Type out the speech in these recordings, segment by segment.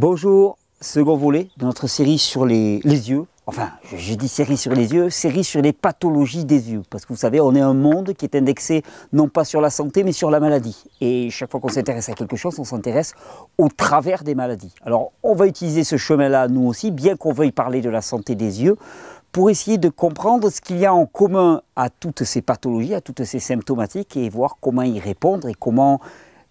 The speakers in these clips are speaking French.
Bonjour, second volet de notre série sur les, yeux. Enfin, je, dis série sur les yeux, série sur les pathologies des yeux. Parce que vous savez, on est un monde qui est indexé non pas sur la santé, mais sur la maladie. Et chaque fois qu'on s'intéresse à quelque chose, on s'intéresse au travers des maladies. Alors, on va utiliser ce chemin-là, nous aussi, bien qu'on veuille parler de la santé des yeux, pour essayer de comprendre ce qu'il y a en commun à toutes ces pathologies, à toutes ces symptomatiques, et voir comment y répondre et comment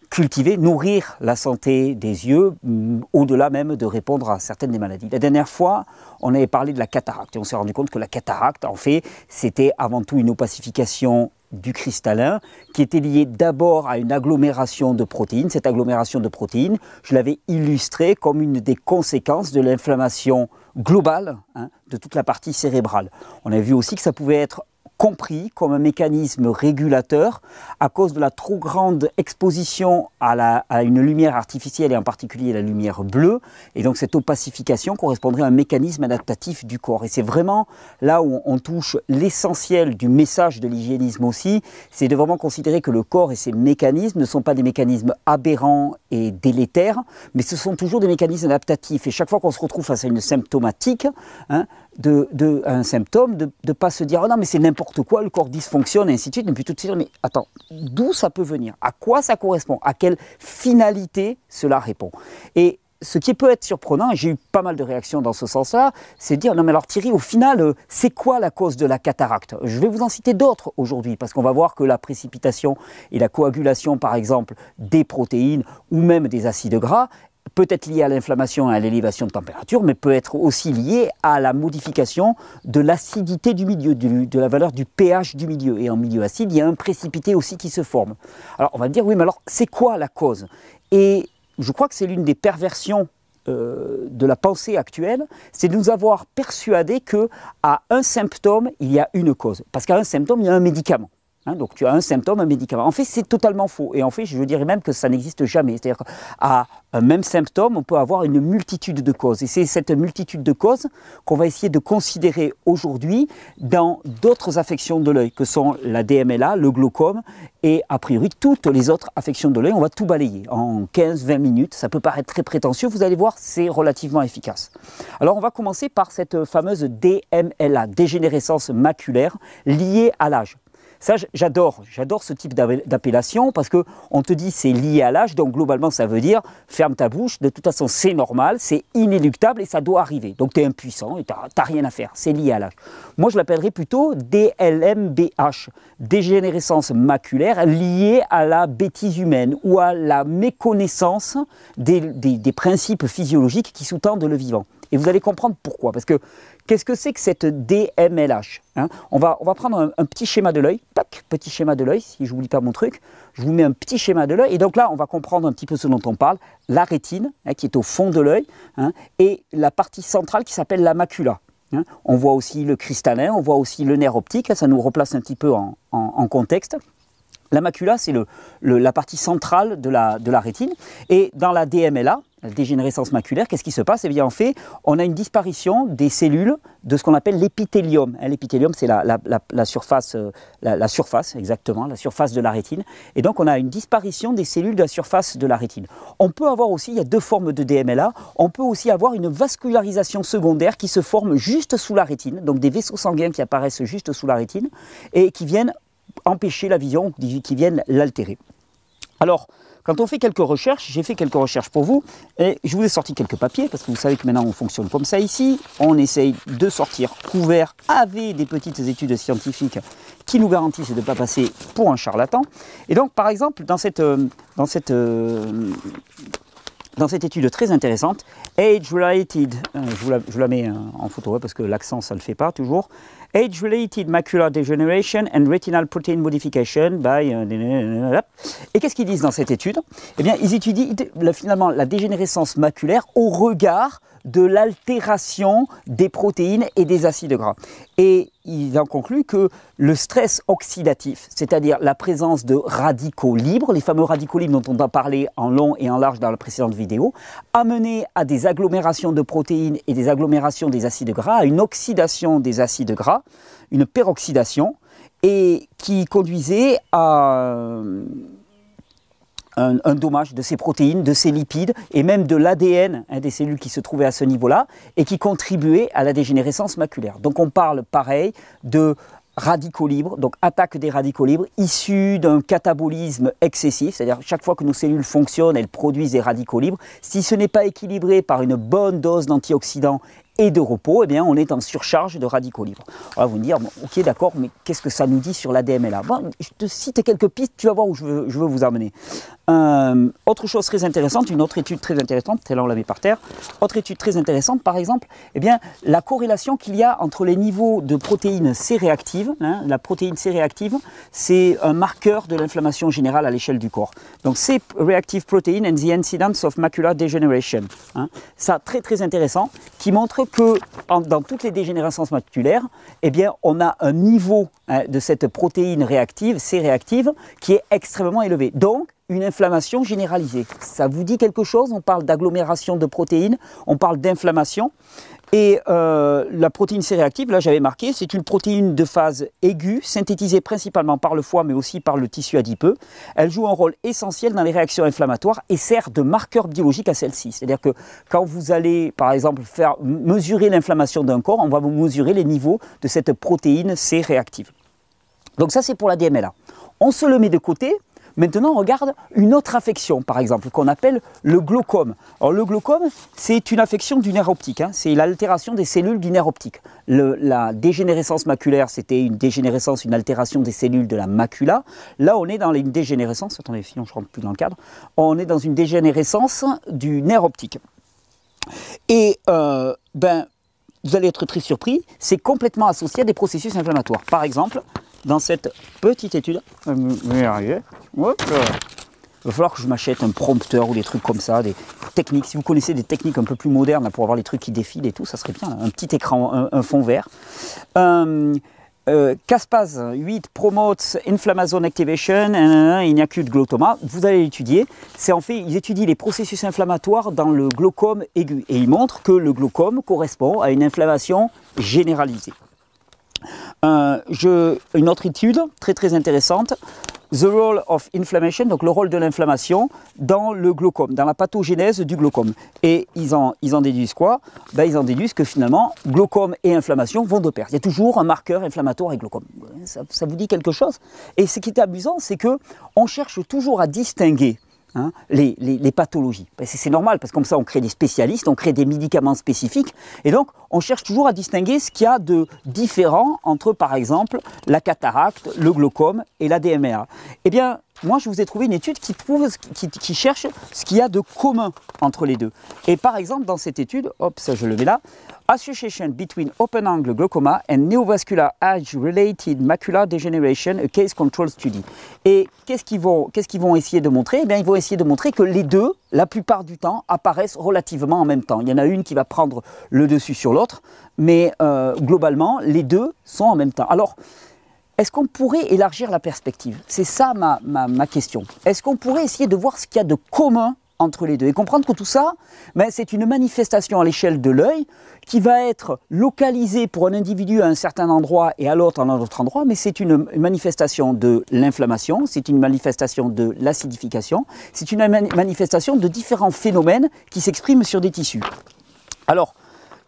cultiver, nourrir la santé des yeux, mm, au-delà même de répondre à certaines des maladies. La dernière fois, on avait parlé de la cataracte et on s'est rendu compte que la cataracte, en fait, c'était avant tout une opacification du cristallin qui était liée d'abord à une agglomération de protéines. Cette agglomération de protéines, je l'avais illustrée comme une des conséquences de l'inflammation globale hein, de toute la partie cérébrale. On a vu aussi que ça pouvait être compris comme un mécanisme régulateur à cause de la trop grande exposition à, une lumière artificielle et en particulier la lumière bleue. Et donc cette opacification correspondrait à un mécanisme adaptatif du corps. Et c'est vraiment là où on touche l'essentiel du message de l'hygiénisme aussi, c'est de vraiment considérer que le corps et ses mécanismes ne sont pas des mécanismes aberrants et délétères, mais ce sont toujours des mécanismes adaptatifs. Et chaque fois qu'on se retrouve face à une symptomatique, hein, de, un symptôme, de ne pas se dire oh non mais c'est n'importe quoi, le corps dysfonctionne et ainsi de suite, mais plutôt de se dire mais attends, d'où ça peut venir? À quoi ça correspond? À quelle finalité cela répond? Et ce qui peut être surprenant, j'ai eu pas mal de réactions dans ce sens-là, c'est de dire non mais alors Thierry, au final, euh, c'est quoi la cause de la cataracte? Je vais vous en citer d'autres aujourd'hui, parce qu'on va voir que la précipitation et la coagulation, par exemple, des protéines ou même des acides gras, peut être lié à l'inflammation et à l'élévation de température, mais peut être aussi lié à la modification de l'acidité du milieu, de la valeur du pH du milieu. Et en milieu acide, il y a un précipité aussi qui se forme. Alors on va dire, oui, mais alors c'est quoi la cause? Et je crois que c'est l'une des perversions euh, de la pensée actuelle, c'est de nous avoir persuadé que un symptôme, il y a une cause. Parce qu'à un symptôme, il y a un médicament. Hein, donc tu as un symptôme, un médicament. En fait, c'est totalement faux. Et en fait, je dirais même que ça n'existe jamais. C'est-à-dire qu'à un même symptôme, on peut avoir une multitude de causes. Et c'est cette multitude de causes qu'on va essayer de considérer aujourd'hui dans d'autres affections de l'œil, que sont la DMLA, le glaucome et a priori toutes les autres affections de l'œil. On va tout balayer en 15-20 minutes. Ça peut paraître très prétentieux. Vous allez voir, c'est relativement efficace. Alors, on va commencer par cette fameuse DMLA, dégénérescence maculaire liée à l'âge. Ça, j'adore, ce type d'appellation parce que on te dit c'est lié à l'âge, donc globalement ça veut dire ferme ta bouche, de toute façon c'est normal, c'est inéluctable et ça doit arriver. Donc tu es impuissant et tu n'as rien à faire, c'est lié à l'âge. Moi je l'appellerais plutôt DLMBH, dégénérescence maculaire liée à la bêtise humaine ou à la méconnaissance des principes physiologiques qui sous-tendent le vivant. Et vous allez comprendre pourquoi. Parce que qu'est-ce que c'est que cette DMLH hein? On, va, on va prendre un, petit schéma de l'œil. Petit schéma de l'œil, si je n'oublie pas mon truc. Je vous mets un petit schéma de l'œil. Et donc là, on va comprendre un petit peu ce dont on parle. La rétine, hein, qui est au fond de l'œil, hein, et la partie centrale qui s'appelle la macula. On voit aussi le cristallin, on voit aussi le nerf optique. Ça nous replace un petit peu en, en contexte. La macula, c'est le, la partie centrale de la, de la, rétine. Et dans la DMLA, la dégénérescence maculaire, qu'est-ce qui se passe? Eh bien, en fait, on a une disparition des cellules de ce qu'on appelle l'épithélium. L'épithélium, c'est la, la, surface, euh, la, surface, exactement, la surface de la rétine. Et donc, on a une disparition des cellules de la surface de la rétine. On peut avoir aussi, il y a deux formes de DMLA, on peut aussi avoir une vascularisation secondaire qui se forme juste sous la rétine, donc des vaisseaux sanguins qui apparaissent juste sous la rétine et qui viennent empêcher la vision, qui viennent l'altérer. Alors, quand on fait quelques recherches, j'ai fait quelques recherches pour vous, et je vous ai sorti quelques papiers, parce que vous savez que maintenant on fonctionne comme ça ici, on essaye de sortir couvert avec des petites études scientifiques qui nous garantissent de ne pas passer pour un charlatan. Et donc, par exemple, dans cette, euh, dans cette, euh, dans cette étude très intéressante, Age-Related, euh, je, je, la mets en photo parce que l'accent ça ne le fait pas toujours, Age-related macular degeneration and retinal protein modification by... Euh, Et qu'est-ce qu'ils disent dans cette étude? Eh bien, ils étudient finalement la dégénérescence maculaire au regard de l'altération des protéines et des acides gras. Et ils en concluent que le stress oxydatif, c'est-à-dire la présence de radicaux libres, les fameux radicaux libres dont on a parlé en long et en large dans la précédente vidéo, a à des agglomérations de protéines et des agglomérations des acides gras, à une oxydation des acides gras, une peroxydation, et qui conduisait à un, dommage de ces protéines, de ces lipides et même de l'ADN hein, des cellules qui se trouvaient à ce niveau-là et qui contribuaient à la dégénérescence maculaire. Donc on parle pareil de radicaux libres, donc attaque des radicaux libres issus d'un catabolisme excessif, c'est-à-dire chaque fois que nos cellules fonctionnent, elles produisent des radicaux libres. Si ce n'est pas équilibré par une bonne dose d'antioxydants et de repos, eh bien, on est en surcharge de radicaux libres. Alors vous dire, ok d'accord, mais qu'est-ce que ça nous dit sur l'ADMLA bon, Je te cite quelques pistes, tu vas voir où je veux, je veux vous amener. Euh, autre chose très intéressante, une autre étude très intéressante, là on la met par terre, autre étude très intéressante, par exemple, eh bien, la corrélation qu'il y a entre les niveaux de protéines C réactives, hein, la protéine C réactive, c'est un marqueur de l'inflammation générale à l'échelle du corps. Donc C reactive protein and the incidence of macular degeneration. Hein, ça très très intéressant, qui montre que dans toutes les dégénérescences maculaires, eh on a un niveau hein, de cette protéine réactive, C réactive, qui est extrêmement élevé. Donc, une inflammation généralisée. Ça vous dit quelque chose? On parle d'agglomération de protéines, on parle d'inflammation. Et euh, la protéine C réactive, là j'avais marqué, c'est une protéine de phase aiguë, synthétisée principalement par le foie mais aussi par le tissu adipeux. Elle joue un rôle essentiel dans les réactions inflammatoires et sert de marqueur biologique à celle-ci. C'est-à-dire que quand vous allez par exemple faire mesurer l'inflammation d'un corps, on va vous mesurer les niveaux de cette protéine C réactive. Donc ça c'est pour la DMLA. On se le met de côté Maintenant, on regarde une autre affection, par exemple, qu'on appelle le glaucome. Alors, le glaucome, c'est une affection du nerf optique. Hein. c'est l'altération des cellules du nerf optique. la dégénérescence maculaire, c'était une dégénérescence, une altération des cellules de la macula. Là, on est dans une dégénérescence. Attendez, sinon je rentre plus dans le cadre. On est dans une dégénérescence du nerf optique. Et euh, ben, vous allez être très surpris, c'est complètement associé à des processus inflammatoires. Par exemple, dans cette petite étude, il va falloir que je m'achète un prompteur ou des trucs comme ça, des techniques. Si vous connaissez des techniques un peu plus modernes pour avoir les trucs qui défilent et tout, ça serait bien. Un petit écran, un, fond vert. Euh, euh, Caspase 8 promotes inflammation activation in acute glaucoma. Vous allez l'étudier. C'est en fait, ils étudient les processus inflammatoires dans le glaucome aigu et ils montrent que le glaucome correspond à une inflammation généralisée. Euh, une autre étude très très intéressante The Role of Inflammation, donc le rôle de l'inflammation dans le glaucome, dans la pathogénèse du glaucome. Et ils en, ils en déduisent quoi? Ben, Ils en déduisent que finalement, glaucome et inflammation vont de pair. Il y a toujours un marqueur inflammatoire et glaucome. Ça, ça vous dit quelque chose? Et ce qui est amusant, c'est que on cherche toujours à distinguer Hein, les, pathologies. Ben, c'est normal, parce que comme ça, on crée des spécialistes, on crée des médicaments spécifiques, et donc on cherche toujours à distinguer ce qu'il y a de différent entre, par exemple, la cataracte, le glaucome et la DMA. Eh bien, moi, je vous ai trouvé une étude qui, trouve, qui, cherche ce qu'il y a de commun entre les deux. Et par exemple, dans cette étude, hop, ça je le mets là, Association between open angle glaucoma and neovascular age-related macular degeneration, a case control study. Et qu'est-ce qu'ils vont, qu'est-ce qu'ils vont essayer de montrer? Eh bien, Ils vont essayer de montrer que les deux, la plupart du temps, apparaissent relativement en même temps. Il y en a une qui va prendre le dessus sur l'autre, mais euh, globalement, les deux sont en même temps. Alors, est-ce qu'on pourrait élargir la perspective? C'est ça ma, question. Est-ce qu'on pourrait essayer de voir ce qu'il y a de commun entre les deux et comprendre que tout ça, ben, c'est une manifestation à l'échelle de l'œil qui va être localisée pour un individu à un certain endroit et à l'autre à un autre endroit, mais c'est une manifestation de l'inflammation, c'est une manifestation de l'acidification, c'est une manifestation de différents phénomènes qui s'expriment sur des tissus. Alors,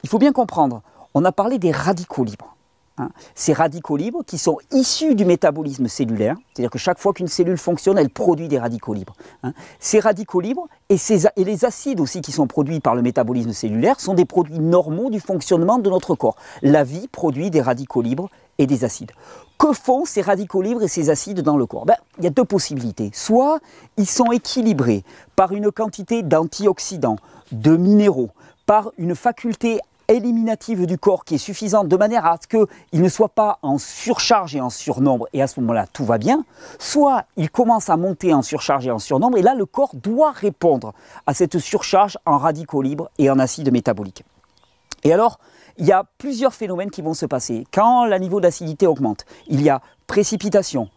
il faut bien comprendre, on a parlé des radicaux libres. Hein. ces radicaux libres qui sont issus du métabolisme cellulaire, c'est-à-dire que chaque fois qu'une cellule fonctionne, elle produit des radicaux libres. Hein. Ces radicaux libres et, et, les acides aussi qui sont produits par le métabolisme cellulaire sont des produits normaux du fonctionnement de notre corps. La vie produit des radicaux libres et des acides. Que font ces radicaux libres et ces acides dans le corps? Ben, Il y a deux possibilités. Soit ils sont équilibrés par une quantité d'antioxydants, de minéraux, par une faculté éliminative du corps qui est suffisante de manière à ce qu'il ne soit pas en surcharge et en surnombre, et à ce moment-là tout va bien, soit il commence à monter en surcharge et en surnombre, et là le corps doit répondre à cette surcharge en radicaux libres et en acides métaboliques. Et alors, il y a plusieurs phénomènes qui vont se passer. Quand le niveau d'acidité augmente, il y a précipitation,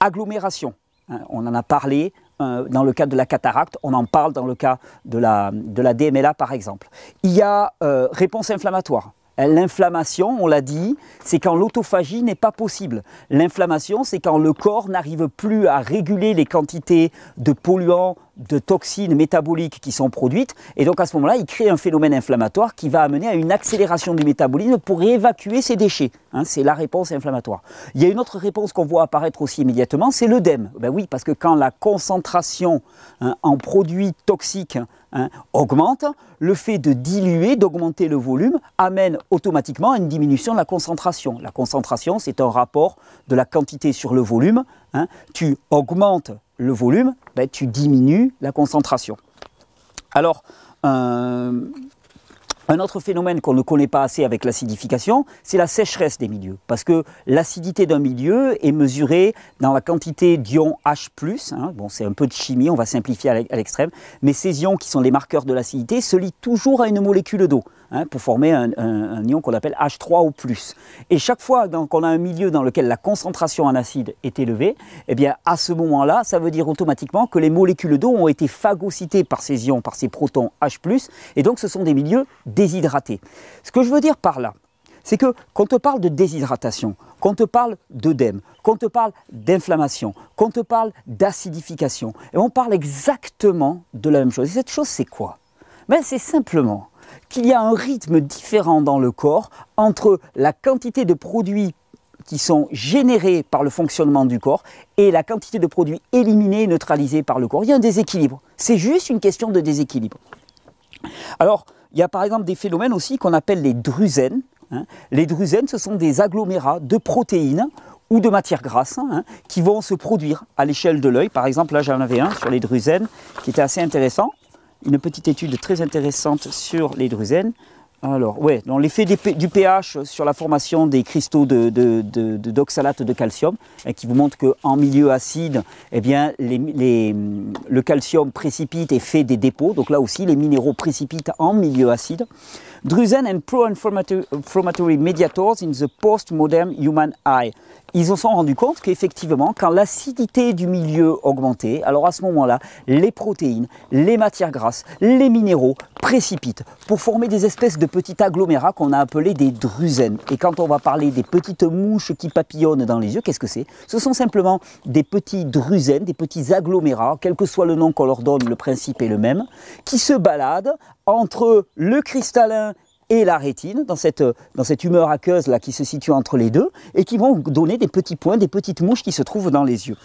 agglomération, hein, on en a parlé, euh, dans le cas de la cataracte, on en parle dans le cas de la, de la DMLA par exemple. Il y a euh, réponse inflammatoire. L'inflammation, on l'a dit, c'est quand l'autophagie n'est pas possible. L'inflammation, c'est quand le corps n'arrive plus à réguler les quantités de polluants, de toxines métaboliques qui sont produites. Et donc à ce moment-là, il crée un phénomène inflammatoire qui va amener à une accélération du métabolisme pour évacuer ces déchets. Hein. c'est la réponse inflammatoire. Il y a une autre réponse qu'on voit apparaître aussi immédiatement, c'est l'œdème. Ben oui, parce que quand la concentration hein, en produits toxiques Hein, augmente, le fait de diluer, d'augmenter le volume, amène automatiquement à une diminution de la concentration. La concentration, c'est un rapport de la quantité sur le volume. Tu augmentes le volume, ben, tu diminues la concentration. Alors, euh, un autre phénomène qu'on ne connaît pas assez avec l'acidification, c'est la sécheresse des milieux. Parce que l'acidité d'un milieu est mesurée dans la quantité d'ions H+, hein. bon c'est un peu de chimie, on va simplifier à l'extrême, mais ces ions qui sont les marqueurs de l'acidité se lient toujours à une molécule d'eau. Hein, pour former un, ion qu'on appelle H3 ou plus. Et chaque fois qu'on a un milieu dans lequel la concentration en acide est élevée, eh bien à ce moment-là, ça veut dire automatiquement que les molécules d'eau ont été phagocytées par ces ions, par ces protons H+, et donc ce sont des milieux déshydratés. Ce que je veux dire par là, c'est que quand on te parle de déshydratation, quand on te parle d'œdème, quand on te parle d'inflammation, quand on te parle d'acidification, et on parle exactement de la même chose. Et cette chose, c'est quoi? Ben, C'est simplement qu'il y a un rythme différent dans le corps entre la quantité de produits qui sont générés par le fonctionnement du corps et la quantité de produits éliminés, neutralisés par le corps. Il y a un déséquilibre. C'est juste une question de déséquilibre. Alors, il y a par exemple des phénomènes aussi qu'on appelle les drusènes. Hein. Les drusènes, ce sont des agglomérats de protéines ou de matières grasses hein, qui vont se produire à l'échelle de l'œil. Par exemple, là j'en avais un sur les drusènes qui était assez intéressant une petite étude très intéressante sur les drusènes. Alors, ouais, l'effet du pH sur la formation des cristaux d'oxalate de, de, calcium, hein, qui vous montre qu'en milieu acide, eh bien, le calcium précipite et fait des dépôts. Donc là aussi, les minéraux précipitent en milieu acide. Drusen and pro-inflammatory mediators in the post-modern human eye ils se sont rendus compte qu'effectivement, quand l'acidité du milieu augmentait, alors à ce moment-là, les protéines, les matières grasses, les minéraux précipitent pour former des espèces de petits agglomérats qu'on a appelés des drusènes. Et quand on va parler des petites mouches qui papillonnent dans les yeux, qu'est-ce que c'est? Ce sont simplement des petits drusènes, des petits agglomérats, quel que soit le nom qu'on leur donne, le principe est le même, qui se baladent entre le cristallin et la rétine, dans cette, humeur aqueuse là, qui se situe entre les deux, et qui vont donner des petits points, des petites mouches qui se trouvent dans les yeux.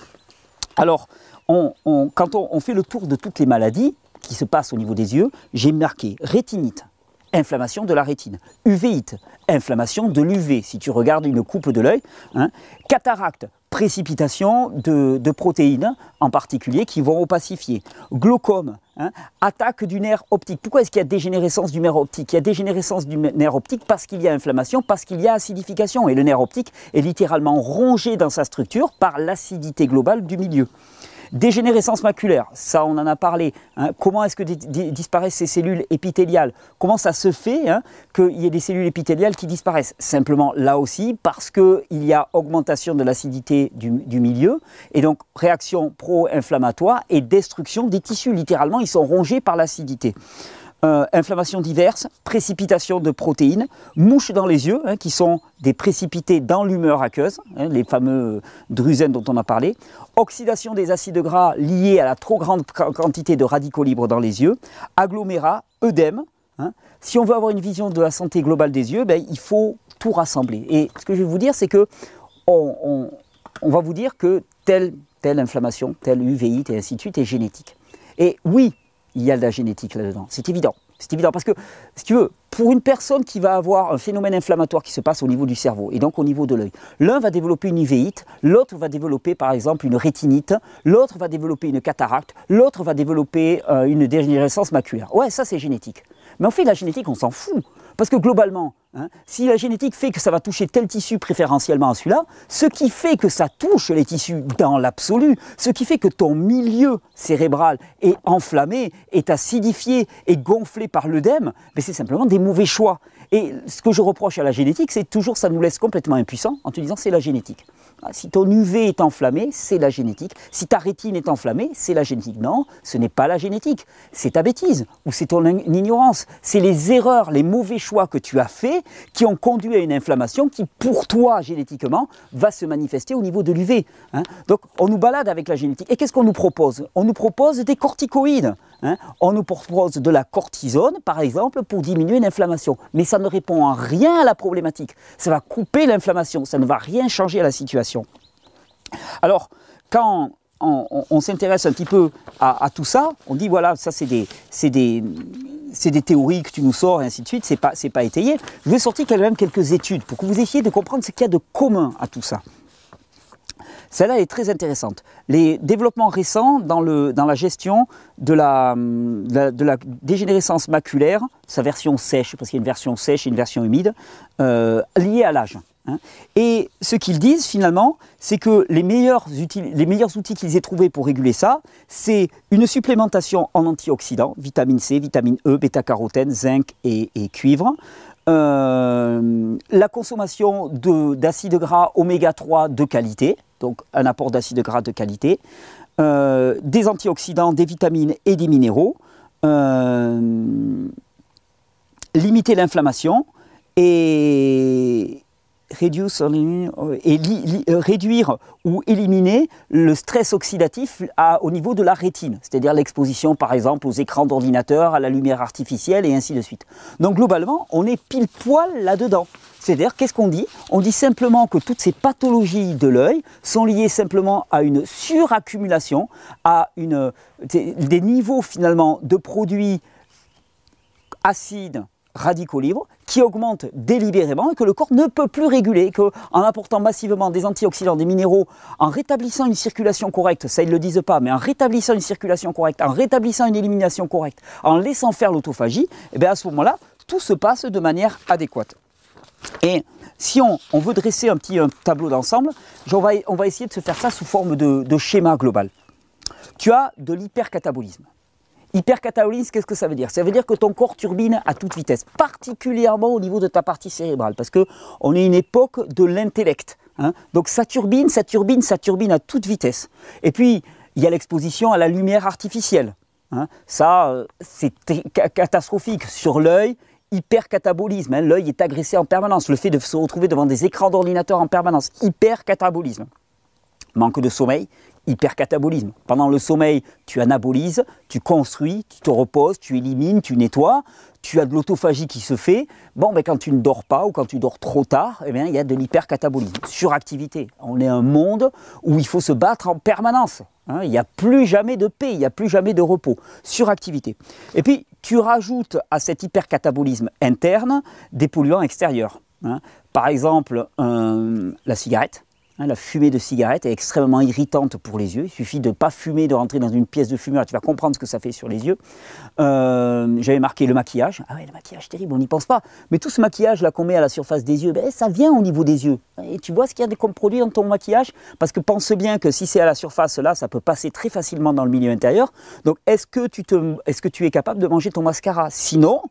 Alors, quand on, fait le tour de toutes les maladies qui se passent au niveau des yeux, j'ai marqué rétinite, inflammation de la rétine, uvéite, inflammation de l'UV, si tu regardes une coupe de l'œil, hein, cataracte, précipitation de, protéines en particulier qui vont opacifier. Glaucome, hein, attaque du nerf optique. Pourquoi est-ce qu'il y a dégénérescence du nerf optique? Il y a dégénérescence du nerf optique parce qu'il y a inflammation, parce qu'il y a acidification. Et le nerf optique est littéralement rongé dans sa structure par l'acidité globale du milieu. Dégénérescence maculaire, ça on en a parlé. Hein. Comment est-ce que disparaissent ces cellules épithéliales? Comment ça se fait hein, qu'il y ait des cellules épithéliales qui disparaissent? Simplement là aussi parce qu'il y a augmentation de l'acidité du, du, milieu et donc réaction pro-inflammatoire et destruction des tissus. Littéralement, ils sont rongés par l'acidité. Euh, inflammations diverses, précipitation de protéines, mouches dans les yeux, hein, qui sont des précipités dans l'humeur aqueuse, hein, les fameux drusènes dont on a parlé, oxydation des acides gras liés à la trop grande quantité de radicaux libres dans les yeux, agglomérat, œdème. Hein. Si on veut avoir une vision de la santé globale des yeux, ben, il faut tout rassembler. Et ce que je vais vous dire, c'est que on, va vous dire que telle, telle inflammation, telle uvéite et ainsi de suite est génétique. Et oui, il y a de la génétique là-dedans. C'est évident. C'est évident parce que, si tu veux, pour une personne qui va avoir un phénomène inflammatoire qui se passe au niveau du cerveau et donc au niveau de l'œil, l'un va développer une uvéite, l'autre va développer par exemple une rétinite, l'autre va développer une cataracte, l'autre va développer euh, une dégénérescence maculaire. Ouais, ça c'est génétique. Mais en fait, la génétique, on s'en fout. Parce que globalement, hein, si la génétique fait que ça va toucher tel tissu préférentiellement à celui-là, ce qui fait que ça touche les tissus dans l'absolu, ce qui fait que ton milieu cérébral est enflammé, est acidifié, est gonflé par l'œdème, mais c'est simplement des mauvais choix. Et ce que je reproche à la génétique, c'est toujours ça nous laisse complètement impuissants en te disant c'est la génétique. Ah, si ton UV est enflammé, c'est la génétique. Si ta rétine est enflammée, c'est la génétique. Non, ce n'est pas la génétique. C'est ta bêtise ou c'est ton ignorance. C'est les erreurs, les mauvais choix que tu as faits qui ont conduit à une inflammation qui, pour toi, génétiquement, va se manifester au niveau de l'UV. Hein. Donc, on nous balade avec la génétique. Et qu'est-ce qu'on nous propose? On nous propose des corticoïdes. Hein. On nous propose de la cortisone, par exemple, pour diminuer l'inflammation. Mais ça ne répond en rien à la problématique. Ça va couper l'inflammation. Ça ne va rien changer à la situation. Alors, quand on, s'intéresse un petit peu à, tout ça, on dit voilà, ça c'est des, des, des, théories que tu nous sors et ainsi de suite, c'est pas, pas étayé. Je vais sortir quand même quelques études pour que vous essayiez de comprendre ce qu'il y a de commun à tout ça. Celle-là est très intéressante. Les développements récents dans, la gestion de la, de la, dégénérescence maculaire, sa version sèche, parce qu'il y a une version sèche et une version humide, euh, liée à l'âge. Hein. Et ce qu'ils disent finalement, c'est que les meilleurs, outils qu'ils aient trouvés pour réguler ça, c'est une supplémentation en antioxydants, vitamine C, vitamine E, bêta-carotène, zinc et, cuivre, euh, la consommation d'acides gras oméga 3 de qualité, donc un apport d'acides gras de qualité, euh, des antioxydants, des vitamines et des minéraux, euh, limiter l'inflammation et, euh, euh, réduire ou éliminer le stress oxydatif au niveau de la rétine, c'est-à-dire l'exposition par exemple aux écrans d'ordinateur, à la lumière artificielle et ainsi de suite. Donc globalement, on est pile poil là-dedans. C'est-à-dire, qu'est-ce qu'on dit? On dit simplement que toutes ces pathologies de l'œil sont liées simplement à une suraccumulation, à une, des niveaux finalement de produits acides radicaux libres qui augmentent délibérément et que le corps ne peut plus réguler, qu'en apportant massivement des antioxydants, des minéraux, en rétablissant une circulation correcte, ça ils ne le disent pas, mais en rétablissant une circulation correcte, en rétablissant une élimination correcte, en laissant faire l'autophagie, et eh bien à ce moment-là, tout se passe de manière adéquate. Et si on, veut dresser un petit tableau d'ensemble, on va, essayer de se faire ça sous forme de schéma global. Tu as de l'hypercatabolisme. Hypercatabolisme, qu'est-ce que ça veut dire? Ça veut dire que ton corps turbine à toute vitesse, particulièrement au niveau de ta partie cérébrale, parce qu'on est une époque de l'intellect. Hein. Donc ça turbine, ça turbine, ça turbine à toute vitesse. Et puis, il y a l'exposition à la lumière artificielle. Hein. Ça, c'est catastrophique. Sur l'œil, hypercatabolisme. Hein. L'œil est agressé en permanence. Le fait de se retrouver devant des écrans d'ordinateur en permanence, hypercatabolisme. Manque de sommeil, hypercatabolisme. Pendant le sommeil, tu anabolises, tu construis, tu te reposes, tu élimines, tu nettoies, tu as de l'autophagie qui se fait. Bon, mais quand tu ne dors pas ou quand tu dors trop tard, eh bien, il y a de l'hypercatabolisme. Suractivité. On est un monde où il faut se battre en permanence. Hein. il n'y a plus jamais de paix, il n'y a plus jamais de repos. Suractivité. Et puis, tu rajoutes à cet hypercatabolisme interne des polluants extérieurs. Hein. Par exemple, la cigarette, la fumée de cigarette est extrêmement irritante pour les yeux. Il suffit de ne pas fumer, de rentrer dans une pièce de fumeur, tu vas comprendre ce que ça fait sur les yeux. Euh, j'avais marqué le maquillage. Ah ouais, le maquillage terrible, on n'y pense pas. Mais tout ce maquillage là qu'on met à la surface des yeux, ben, ça vient au niveau des yeux. Et tu vois ce qu'il y a comme produit dans ton maquillage? Parce que pense bien que si c'est à la surface là, ça peut passer très facilement dans le milieu intérieur. Donc est, que tu es capable de manger ton mascara? Sinon,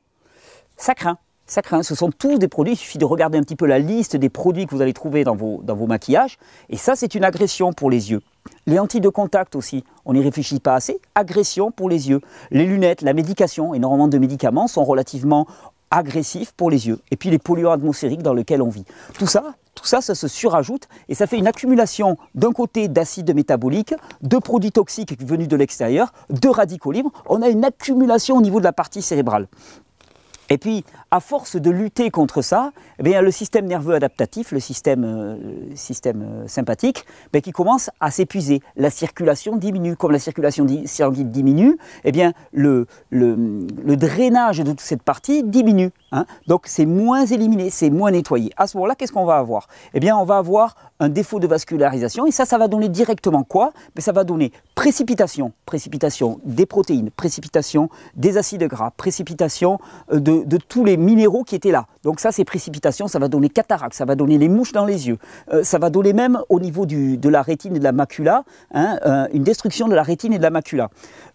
ça craint. Craint. Ce sont tous des produits. Il suffit de regarder un petit peu la liste des produits que vous allez trouver dans vos, dans vos maquillages. Et ça, c'est une agression pour les yeux. Les lentilles de contact aussi, on n'y réfléchit pas assez. Agression pour les yeux. Les lunettes, la médication, énormément de médicaments sont relativement agressifs pour les yeux. Et puis les polluants atmosphériques dans lesquels on vit. Tout ça, tout ça, ça se surajoute et ça fait une accumulation d'un côté d'acides métaboliques, de produits toxiques venus de l'extérieur, de radicaux libres. On a une accumulation au niveau de la partie cérébrale. Et puis, à force de lutter contre ça, eh bien, le système nerveux adaptatif, le système, euh, euh, sympathique, ben, qui commence à s'épuiser. La circulation diminue. Comme la circulation sanguine diminue, eh bien, le, drainage de toute cette partie diminue. Hein. Donc, c'est moins éliminé, c'est moins nettoyé. À ce moment-là, qu'est-ce qu'on va avoir? Eh bien, on va avoir un défaut de vascularisation. Et ça, ça va donner directement quoi? Mais Ça va donner précipitation, précipitation des protéines, précipitation des acides gras, précipitation euh, de, tous les minéraux qui étaient là. Donc ça, c'est précipitation, ça va donner cataracte, ça va donner les mouches dans les yeux, euh, ça va donner même au niveau de la rétine et de la macula, hein, euh, une destruction de la rétine et de la macula.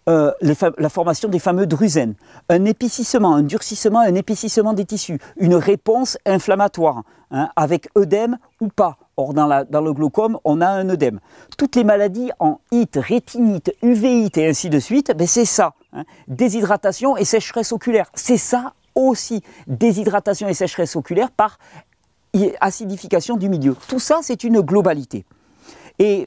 La formation des fameux drusènes, un épicissement, un durcissement, un épicissement des tissus, une réponse inflammatoire, hein, avec œdème ou pas. Or, dans, le glaucome, on a un œdème. Toutes les maladies en HIT, rétinite, uvéite et ainsi de suite, ben c'est ça. Hein. déshydratation et sécheresse oculaire. C'est ça aussi déshydratation et sécheresse oculaire par acidification du milieu. Tout ça, c'est une globalité. Et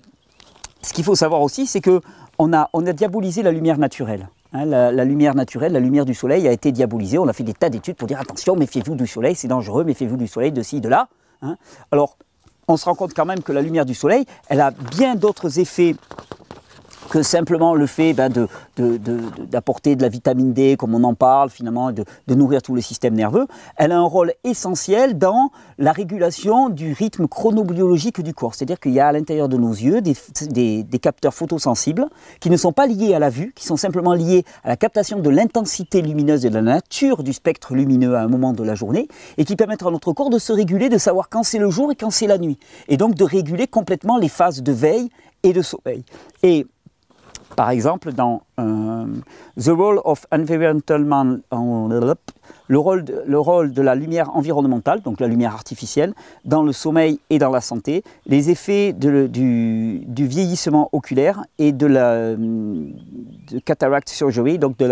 ce qu'il faut savoir aussi, c'est que on a diabolisé la lumière naturelle. Hein, la, lumière naturelle, la lumière du soleil a été diabolisée. On a fait des tas d'études pour dire attention, méfiez-vous du soleil, c'est dangereux, méfiez-vous du soleil de ci, de là. Hein. Alors, on se rend compte quand même que la lumière du soleil, elle a bien d'autres effets que simplement le fait ben, d'apporter de, la vitamine D, comme on en parle finalement, de, nourrir tout le système nerveux, elle a un rôle essentiel dans la régulation du rythme chronobiologique du corps. C'est-à-dire qu'il y a à l'intérieur de nos yeux des, des, capteurs photosensibles qui ne sont pas liés à la vue, qui sont simplement liés à la captation de l'intensité lumineuse et de la nature du spectre lumineux à un moment de la journée, et qui permettent à notre corps de se réguler, de savoir quand c'est le jour et quand c'est la nuit, et donc de réguler complètement les phases de veille et de sommeil. Et par exemple, dans euh, The Role of Environmental le rôle, de, le rôle de la lumière environnementale, donc la lumière artificielle, dans le sommeil et dans la santé, les effets du, vieillissement oculaire et de la de cataract surgery, donc de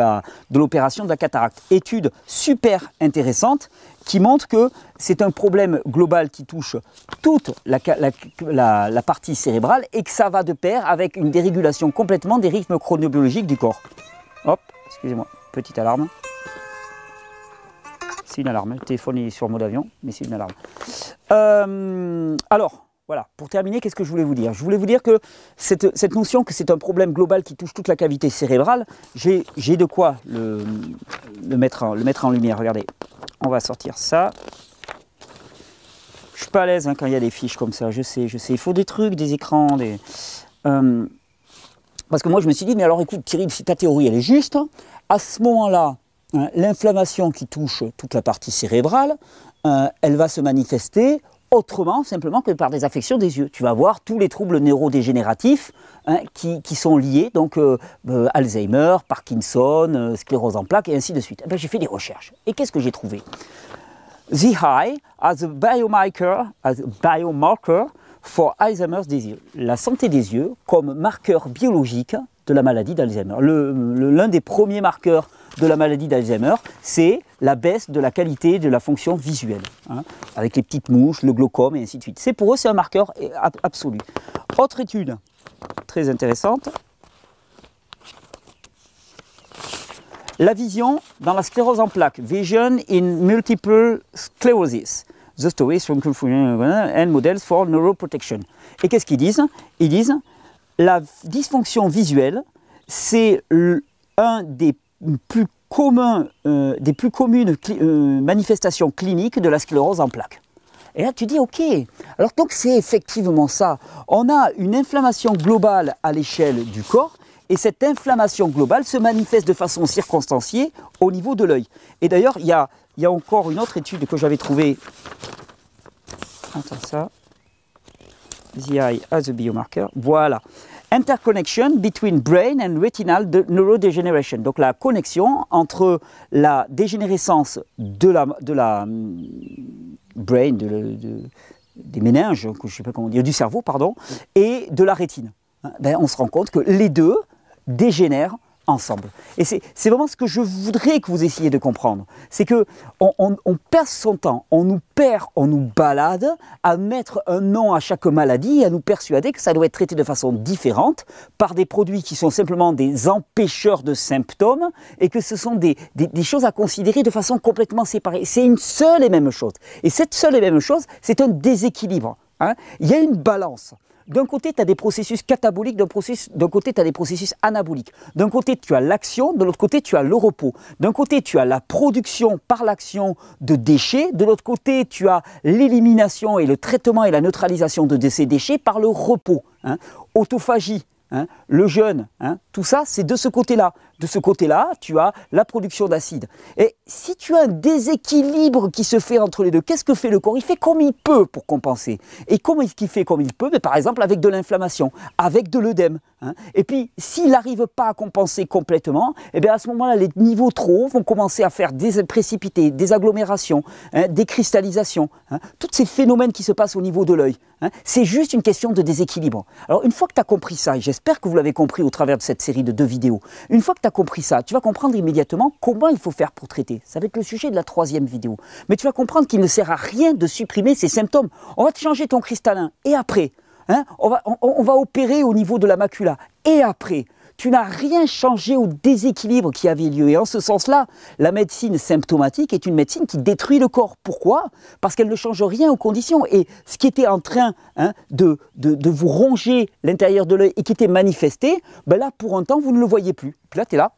l'opération de, de la cataracte. Étude super intéressante qui montre que c'est un problème global qui touche toute la, partie cérébrale et que ça va de pair avec une dérégulation complètement des rythmes chronobiologiques corps. Hop, excusez-moi, petite alarme. C'est une alarme, le téléphone est sur mode avion, mais c'est une alarme. Euh, alors, voilà, pour terminer, qu'est-ce que je voulais vous dire? Je voulais vous dire que cette, notion que c'est un problème global qui touche toute la cavité cérébrale, j'ai de quoi le, le, mettre en, le mettre en lumière. Regardez, on va sortir ça. Je suis pas à l'aise hein, quand il y a des fiches comme ça, je sais, je sais. Il faut des trucs, des écrans, des... Euh, parce que moi je me suis dit, mais alors écoute Thierry, si ta théorie elle est juste, à ce moment-là, Hein, l'inflammation qui touche toute la partie cérébrale, euh, elle va se manifester autrement simplement que par des affections des yeux. Tu vas voir tous les troubles neurodégénératifs hein, qui, sont liés, donc euh, euh, Alzheimer, Parkinson, sclérose en plaques et ainsi de suite. Eh ben, j'ai fait des recherches. Et qu'est-ce que j'ai trouvé? The eye as a biomarker, as a biomarker for Alzheimer's disease. La santé des yeux comme marqueur biologique de la maladie d'Alzheimer. L'un des premiers marqueurs de la maladie d'Alzheimer, c'est la baisse de la qualité de la fonction visuelle, hein, avec les petites mouches, le glaucome et ainsi de suite. C'est pour eux, c'est un marqueur absolu. Autre étude très intéressante. La vision dans la sclérose en plaques, Vision in Multiple Sclerosis, The Stories from and Models for Neuroprotection. Et qu'est-ce qu'ils disent? Ils disent la dysfonction visuelle, c'est un des plus commun, euh, des plus communes euh, manifestations cliniques de la sclérose en plaques. Et là, tu dis, ok, alors donc c'est effectivement ça. On a une inflammation globale à l'échelle du corps, et cette inflammation globale se manifeste de façon circonstanciée au niveau de l'œil. Et d'ailleurs, il y a, y a, encore une autre étude que j'avais trouvée. Attends ça. The eye as a biomarker. Voilà interconnection between brain and retinal neurodegeneration. Donc la connexion entre la dégénérescence de la, de la hum, brain, de, des méninges, je sais pas comment dire, du cerveau, pardon, et de la rétine. Ben, on se rend compte que les deux dégénèrent ensemble. Et c'est vraiment ce que je voudrais que vous essayiez de comprendre. C'est que on, perd son temps, on nous perd, on nous balade à mettre un nom à chaque maladie et à nous persuader que ça doit être traité de façon différente par des produits qui sont simplement des empêcheurs de symptômes et que ce sont des, choses à considérer de façon complètement séparée. C'est une seule et même chose. Et cette seule et même chose, c'est un déséquilibre. Hein. Il y a une balance. D'un côté, tu as des processus cataboliques, d'un côté, tu as des processus anaboliques. D'un côté, tu as l'action, de l'autre côté, tu as le repos. D'un côté, tu as la production par l'action de déchets, de l'autre côté, tu as l'élimination et le traitement et la neutralisation de ces déchets par le repos. Hein. Autophagie, Hein, le jeûne, hein, tout ça, c'est de ce côté-là. De ce côté-là, tu as la production d'acide. Et si tu as un déséquilibre qui se fait entre les deux, qu'est-ce que fait le corps? Il fait comme il peut pour compenser. Et comment est-ce qu'il fait comme il peut? Mais Par exemple, avec de l'inflammation, avec de l'œdème. Hein. Et puis, s'il n'arrive pas à compenser complètement, eh bien à ce moment-là, les niveaux trop vont commencer à faire des précipités, des agglomérations, des cristallisations. Tous ces phénomènes qui se passent au niveau de l'œil. C'est juste une question de déséquilibre. Alors, une fois que tu as compris ça, et j'espère que vous l'avez compris au travers de cette série de deux vidéos, une fois que tu as compris ça, tu vas comprendre immédiatement comment il faut faire pour traiter. Ça va être le sujet de la troisième vidéo. Mais tu vas comprendre qu'il ne sert à rien de supprimer ces symptômes. On va te changer ton cristallin. Et après, hein, on, va, on va opérer au niveau de la macula. Et après, tu n'as rien changé au déséquilibre qui avait lieu. Et en ce sens-là, la médecine symptomatique est une médecine qui détruit le corps. Pourquoi? Parce qu'elle ne change rien aux conditions. Et ce qui était en train hein, de, vous ronger l'intérieur de l'œil et qui était manifesté, ben là, pour un temps, vous ne le voyez plus. Puis là, tu es là,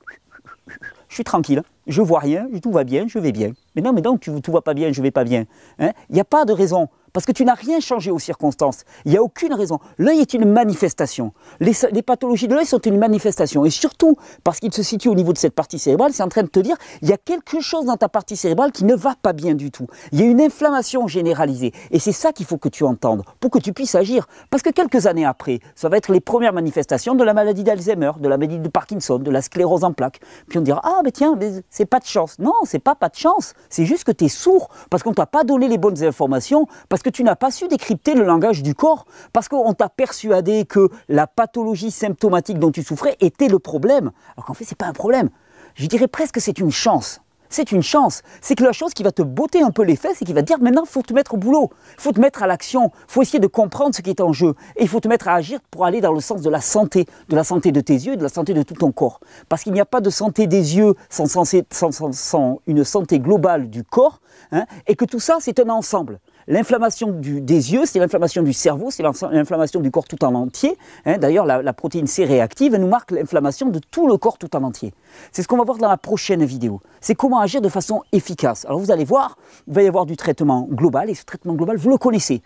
je suis tranquille, je vois rien, tout va bien, je vais bien. Mais non, mais donc, tu, tout va pas bien, je vais pas bien. Hein? Il n'y a pas de raison parce que tu n'as rien changé aux circonstances. Il n'y a aucune raison. L'œil est une manifestation. Les, pathologies de l'œil sont une manifestation. Et surtout, parce qu'il se situe au niveau de cette partie cérébrale, c'est en train de te dire, il y a quelque chose dans ta partie cérébrale qui ne va pas bien du tout. Il y a une inflammation généralisée. Et c'est ça qu'il faut que tu entendes, pour que tu puisses agir. Parce que quelques années après, ça va être les premières manifestations de la maladie d'Alzheimer, de la maladie de Parkinson, de la sclérose en plaques. Puis on dira, ah, mais tiens, c'est pas de chance. Non, c'est pas pas de chance. C'est juste que tu es sourd, parce qu'on t'a pas donné les bonnes informations, parce que tu n'as pas su décrypter le langage du corps parce qu'on t'a persuadé que la pathologie symptomatique dont tu souffrais était le problème. Alors qu'en fait, ce n'est pas un problème. Je dirais presque que c'est une chance. C'est une chance. C'est que la chose qui va te botter un peu les fesses et qui va te dire maintenant, il faut te mettre au boulot, il faut te mettre à l'action, il faut essayer de comprendre ce qui est en jeu et il faut te mettre à agir pour aller dans le sens de la santé, de la santé de tes yeux et de la santé de tout ton corps. Parce qu'il n'y a pas de santé des yeux sans, une santé globale du corps hein, et que tout ça, c'est un ensemble. L'inflammation des yeux, c'est l'inflammation du cerveau, c'est l'inflammation du corps tout en entier. Hein. D'ailleurs, la, protéine C réactive nous marque l'inflammation de tout le corps tout en entier. C'est ce qu'on va voir dans la prochaine vidéo. C'est comment agir de façon efficace. Alors vous allez voir, il va y avoir du traitement global, et ce traitement global, vous le connaissez.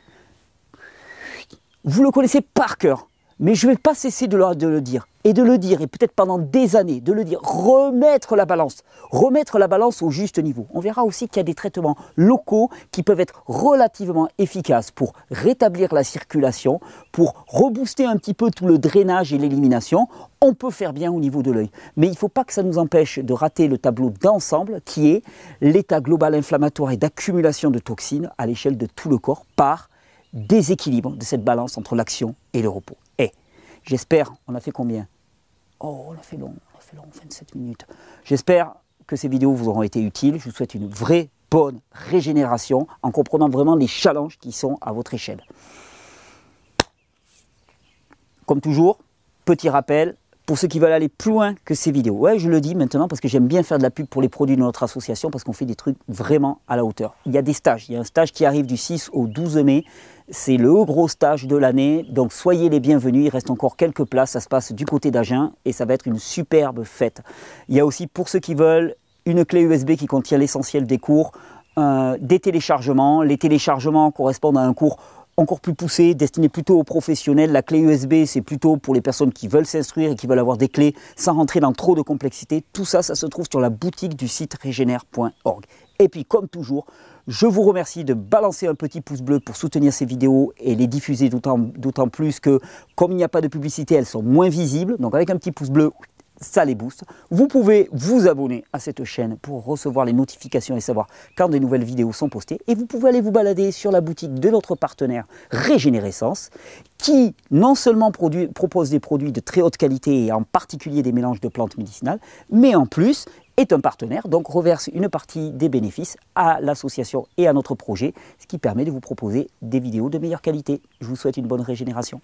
Vous le connaissez par cœur. Mais je ne vais pas cesser de le, dire, et de le dire, et peut-être pendant des années, de le dire, remettre la balance, remettre la balance au juste niveau. On verra aussi qu'il y a des traitements locaux qui peuvent être relativement efficaces pour rétablir la circulation, pour rebooster un petit peu tout le drainage et l'élimination. On peut faire bien au niveau de l'œil, mais il ne faut pas que ça nous empêche de rater le tableau d'ensemble qui est l'état global inflammatoire et d'accumulation de toxines à l'échelle de tout le corps par déséquilibre de cette balance entre l'action et le repos. J'espère, on a fait combien? Oh, on a fait long, on a fait long, 27 minutes. J'espère que ces vidéos vous auront été utiles. Je vous souhaite une vraie bonne régénération en comprenant vraiment les challenges qui sont à votre échelle. Comme toujours, petit rappel, pour ceux qui veulent aller plus loin que ces vidéos. Ouais, je le dis maintenant parce que j'aime bien faire de la pub pour les produits de notre association parce qu'on fait des trucs vraiment à la hauteur. Il y a des stages. Il y a un stage qui arrive du 6 au 12 mai. C'est le gros stage de l'année, donc soyez les bienvenus. Il reste encore quelques places. Ça se passe du côté d'Agen et ça va être une superbe fête. Il y a aussi pour ceux qui veulent une clé USB qui contient l'essentiel des cours, euh, des téléchargements. Les téléchargements correspondent à un cours encore plus poussé, destiné plutôt aux professionnels. La clé USB, c'est plutôt pour les personnes qui veulent s'instruire et qui veulent avoir des clés sans rentrer dans trop de complexité. Tout ça, ça se trouve sur la boutique du site régénère.org. Et puis, comme toujours, je vous remercie de balancer un petit pouce bleu pour soutenir ces vidéos et les diffuser d'autant plus que, comme il n'y a pas de publicité, elles sont moins visibles. Donc, avec un petit pouce bleu, ça les booste. Vous pouvez vous abonner à cette chaîne pour recevoir les notifications et savoir quand des nouvelles vidéos sont postées. Et vous pouvez aller vous balader sur la boutique de notre partenaire Régénérescence, qui non seulement propose des produits de très haute qualité et en particulier des mélanges de plantes médicinales, mais en plus est un partenaire, donc reverse une partie des bénéfices à l'association et à notre projet, ce qui permet de vous proposer des vidéos de meilleure qualité. Je vous souhaite une bonne régénération.